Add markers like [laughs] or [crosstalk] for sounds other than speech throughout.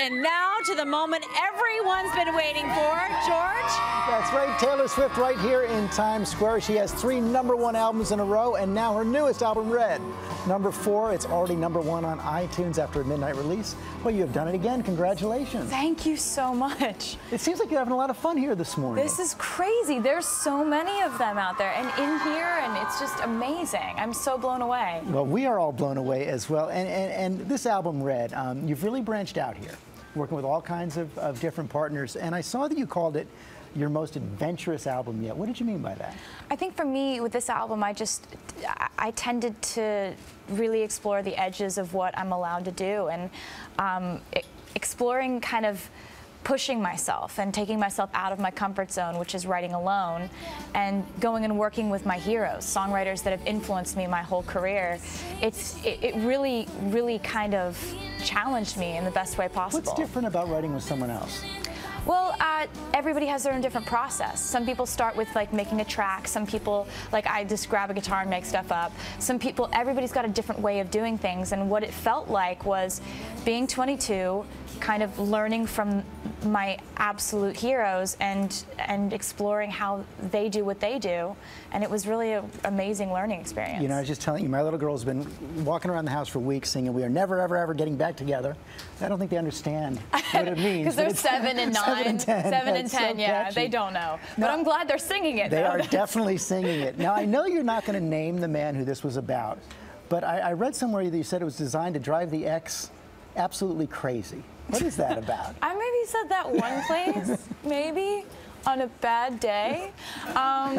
And now to the moment everyone's been waiting for. George? That's right. Taylor Swift right here in Times Square. She has three number one albums in a row, and now her newest album, Red. Number four, it's already number one on iTunes after a midnight release. Well, you have done it again. Congratulations. Thank you so much. It seems like you're having a lot of fun here this morning. This is crazy. There's so many of them out there and in here, and it's just amazing. I'm so blown away. Well, we are all blown away as well. And, and, and this album, Red, um, you've really branched out here, working with all kinds of, of different partners. And I saw that you called it your most adventurous album yet. What did you mean by that? I think for me, with this album, I just, I tended to really explore the edges of what I'm allowed to do and um, exploring kind of pushing myself and taking myself out of my comfort zone, which is writing alone, and going and working with my heroes, songwriters that have influenced me my whole career. It's it, it really, really kind of challenged me in the best way possible. What's different about writing with someone else? Well, uh, everybody has their own different process. Some people start with like making a track. Some people, like I just grab a guitar and make stuff up. Some people, everybody's got a different way of doing things. And what it felt like was being 22, kind of learning from my absolute heroes and and exploring how they do what they do. And it was really an amazing learning experience. You know i was just telling you my little girl's been walking around the house for weeks singing we are never ever ever getting back together. I don't think they understand what it [laughs] means because they're seven and [laughs] nine. seven and ten, seven and 10 so yeah catchy. they don't know. But i'm glad they're singing it they though. are [laughs] definitely singing it. Now i know you're not going to name the man who this was about but I, I read somewhere that you said it was designed to drive the ex absolutely crazy what is that about? I maybe said that one place, [laughs] maybe on a bad day. [laughs] Um,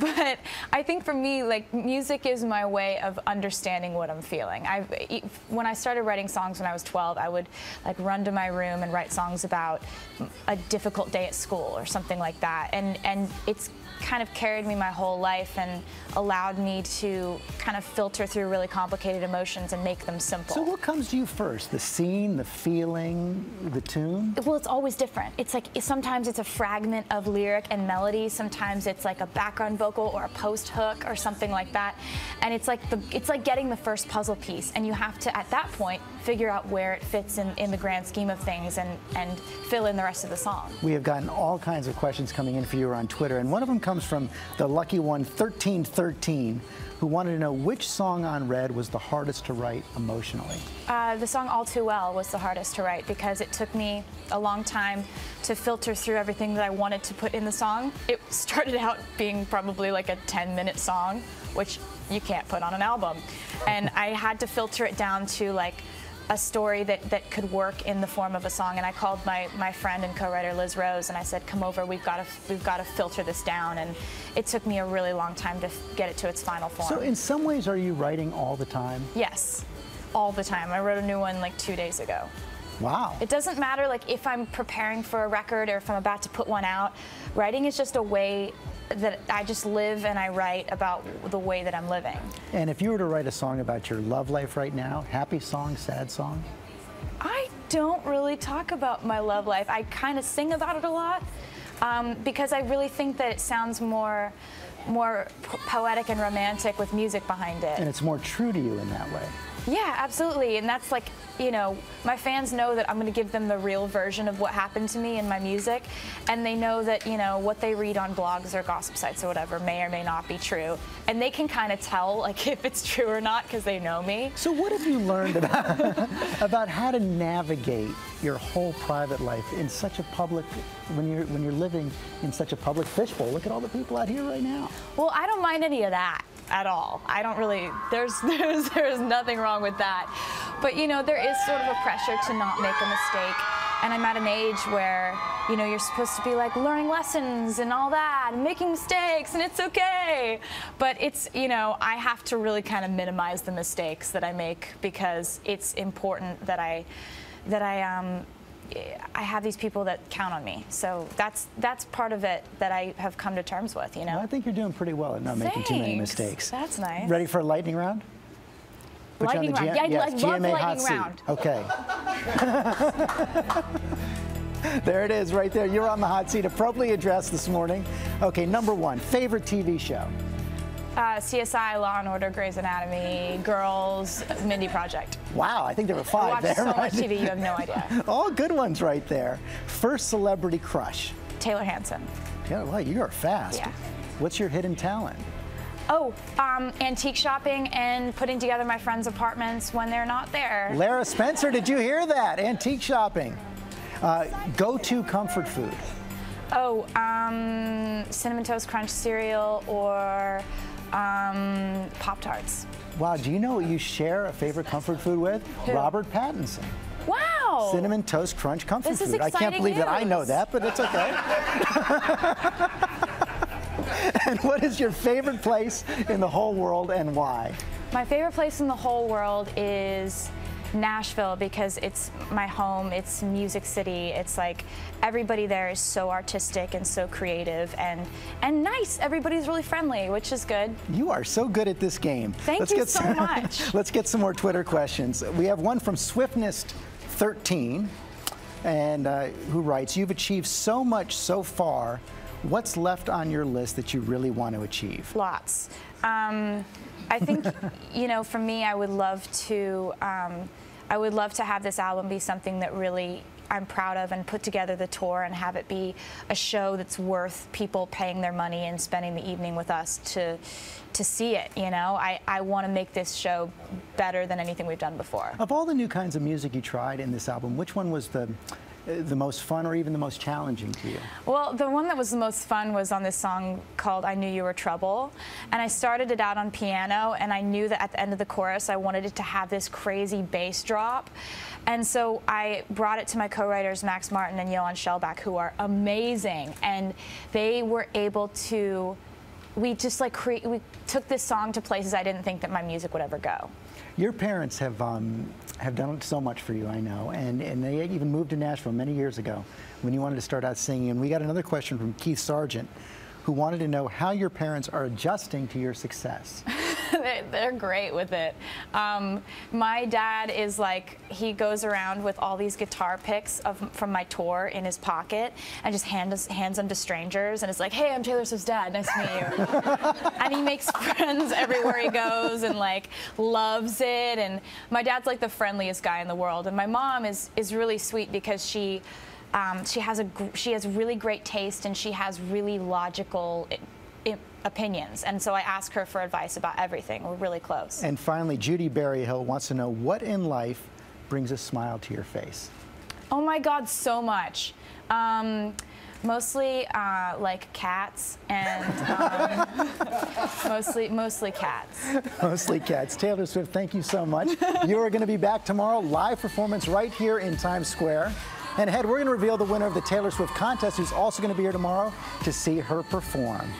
but I think for me, like music is my way of understanding what I'm feeling. I, when I started writing songs when I was 12, I would like run to my room and write songs about a difficult day at school or something like that. And and it's kind of carried me my whole life and allowed me to kind of filter through really complicated emotions and make them simple. So what comes to you first? The scene, the feeling, the tune? Well, it's always different. It's like sometimes it's a fragment of lyric and melody. Sometimes it's like a background vocal or a post hook or something like that. And it's like the it's like getting the first puzzle piece and you have to at that point figure out where it fits in, in the grand scheme of things and, and fill in the rest of the song. We have gotten all kinds of questions coming in for you on Twitter, and one of them comes from the lucky one, 1313, who wanted to know which song on Red was the hardest to write emotionally. Uh, the song All Too Well was the hardest to write because it took me a long time to filter through everything that I wanted to put in the song. It started out being probably like a 10 minute song, which you can't put on an album. And I had to filter it down to like a story that, that could work in the form of a song. And I called my, my friend and co-writer Liz Rose and I said, come over, we've got, to, we've got to filter this down. And it took me a really long time to get it to its final form. So in some ways, are you writing all the time? Yes, all the time. I wrote a new one like two days ago. Wow. It doesn't matter like if I'm preparing for a record or if I'm about to put one out. Writing is just a way that I just live and I write about the way that I'm living. And if you were to write a song about your love life right now, happy song, sad song? I don't really talk about my love life. I kind of sing about it a lot um, because I really think that it sounds more more poetic and romantic with music behind it. And it's more true to you in that way. Yeah, absolutely. And that's like, you know, my fans know that I'm going to give them the real version of what happened to me in my music. And they know that, you know, what they read on blogs or gossip sites or whatever may or may not be true. And they can kind of tell, like, [laughs] if it's true or not because they know me. So, what have you learned about, [laughs] about how to navigate your whole private life in such a public, when you're, when you're living in such a public fishbowl? Look at all the people out here right now. Well, I don't mind any of that at all. I don't really, there's, [laughs] there's, there's nothing wrong with that. But you know, there is sort of a pressure to not make a mistake. And I'm at an age where, you know, you're supposed to be like learning lessons and all that, and making mistakes, and it's okay. But it's, you know, I have to really kind of minimize the mistakes that I make because it's important that I, that I, um, I have these people that count on me. So that's that's part of it that I have come to terms with, you know. Well, I think you're doing pretty well at not Thanks. making too many mistakes. That's nice. Ready for a lightning round? Put lightning round. yeah, yes, I love GMA lightning round. Okay. [laughs] there it is right there. You're on the hot seat, appropriately addressed this morning. Okay, number one, favorite TV show? Uh, CSI, Law and Order, Grey's Anatomy, Girls, Mindy Project. Wow, I think there were five I watch there. so right? much TV, you have no [laughs] idea. All good ones right there. First celebrity crush. Taylor Hanson. Yeah, well, you are fast. Yeah. What's your hidden talent? Oh, um, antique shopping and putting together my friends' apartments when they're not there. Lara Spencer, did you hear that? Antique shopping. Uh, go-to comfort food. Oh, um, cinnamon toast crunch cereal or um, Pop Tarts. Wow, do you know what you share a favorite comfort food with? Who? Robert Pattinson. Wow. Cinnamon Toast Crunch comfort This is food. I can't believe that I know that, but it's okay. [laughs] and what is your favorite place in the whole world and why? My favorite place in the whole world is Nashville because it's my home, it's Music City. It's like everybody there is so artistic and so creative and and nice. Everybody's really friendly, which is good. You are so good at this game. Thank you so some, much. [laughs] Let's get some more Twitter questions. We have one from Swiftness13, and uh, who writes, "You've achieved so much so far. What's left on your list that you really want to achieve?" Lots. Um, I think, [laughs] you know, for me, I would love to, um, I would love to have this album be something that really I'm proud of and put together the tour and have it be a show that's worth people paying their money and spending the evening with us to, to see it. You know, I, I want to make this show better than anything we've done before. Of all the new kinds of music you tried in this album, which one was the Uh, the most fun or even the most challenging to you? Well, the one that was the most fun was on this song called I Knew You Were Trouble. And I started it out on piano, and I knew that at the end of the chorus, I wanted it to have this crazy bass drop. And so I brought it to my co writers, Max Martin and Johan Shellback, who are amazing. And they were able to. We just like cre- we took this song to places I didn't think that my music would ever go. Your parents have um, have done so much for you, I know, and and they even moved to Nashville many years ago when you wanted to start out singing. And we got another question from Keith Sargent, who wanted to know how your parents are adjusting to your success. [laughs] They- They're great with it. Um, my dad is like he goes around with all these guitar picks of, from my tour in his pocket and just hands hands them to strangers and is like, "Hey, I'm Taylor Swift's dad. Nice to meet you." [laughs] and he makes friends everywhere he goes and like loves it. And my dad's like the friendliest guy in the world. And my mom is is really sweet because she. Um, she has a she has really great taste and she has really logical i- i- opinions and so I ask her for advice about everything. We're really close. And finally, Judy Berryhill wants to know what in life brings a smile to your face. oh my God, so much. Um, mostly uh, like cats and um, [laughs] mostly mostly cats. Mostly cats. Taylor Swift, thank you so much. You are going to be back tomorrow, live performance right here in Times Square. And ahead, we're going to reveal the winner of the Taylor Swift contest, who's also going to be here tomorrow to see her perform.